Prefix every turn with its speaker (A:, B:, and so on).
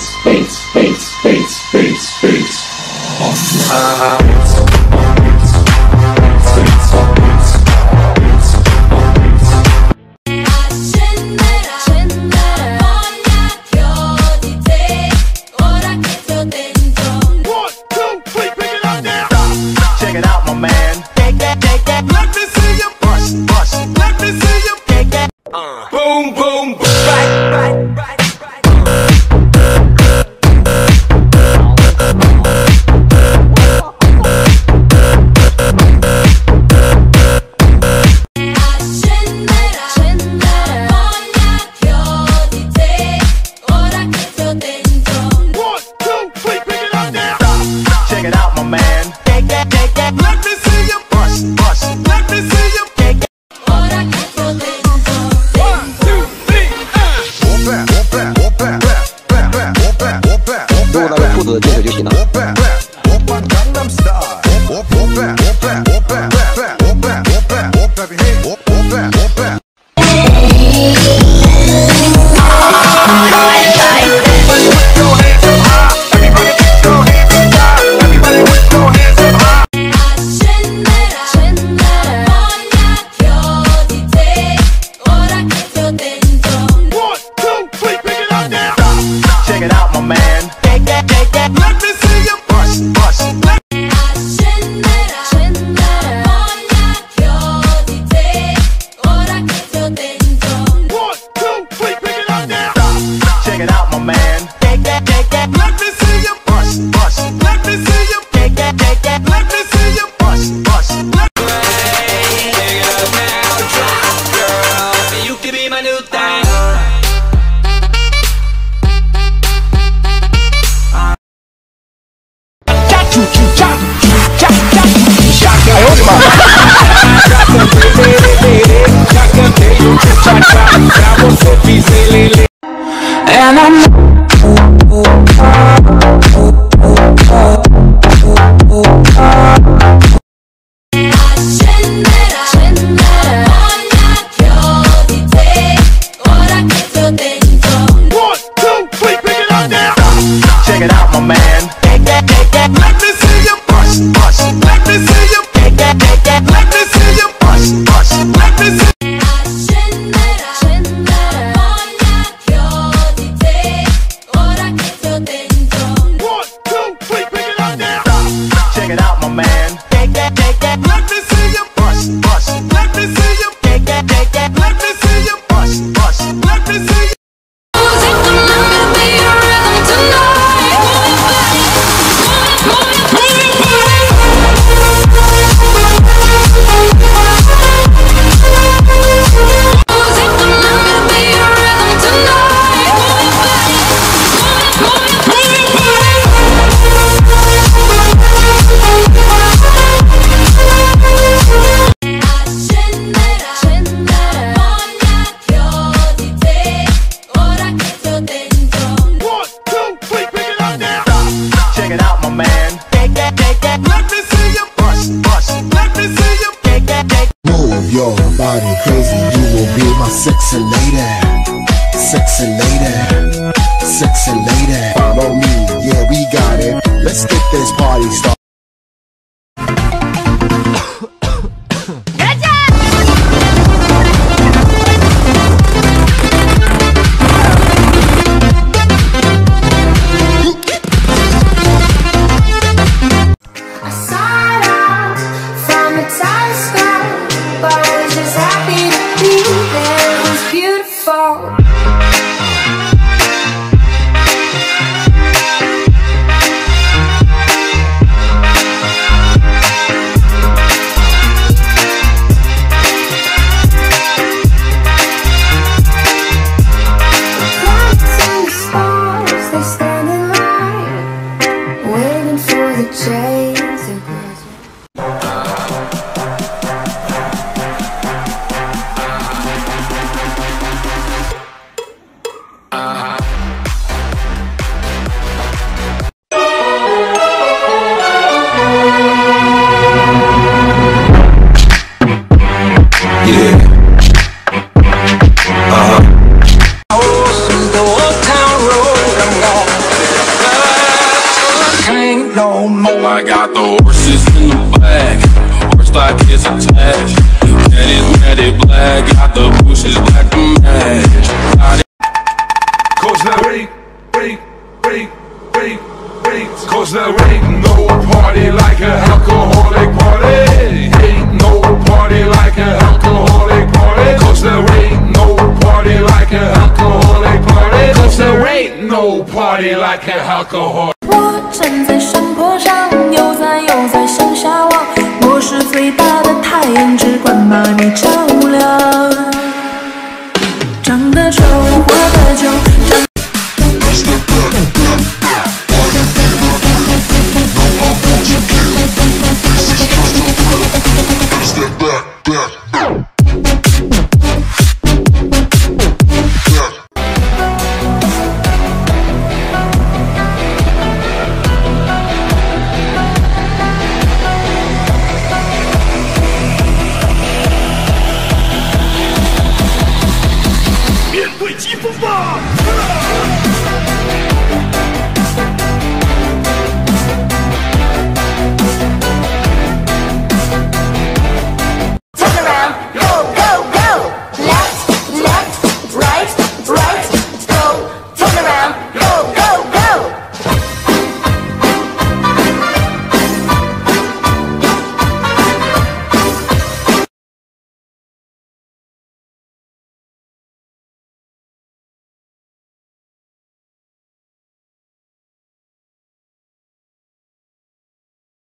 A: space, space, space, space, space. Offline. Uh, bust. Let me see. check it out, my man. Take take. Let me see you bust, bust. Man, take take. Let me see you bust, bust. Let me see you take take. Let me see you bust, bust. Now, drop, girl. You
B: can be
A: my
C: new thing. Sexy lady, sexy lady, sexy lady. Follow me, yeah, we got it. Let's get this party started.
D: Attached. Cat matted black, got the bushes black to match.
C: No party like a alcoholic party. Ain't no party like a alcoholic party. Cause there ain't no party like a alcoholic party. Cause there ain't no party like a alcoholic 对疾风吧！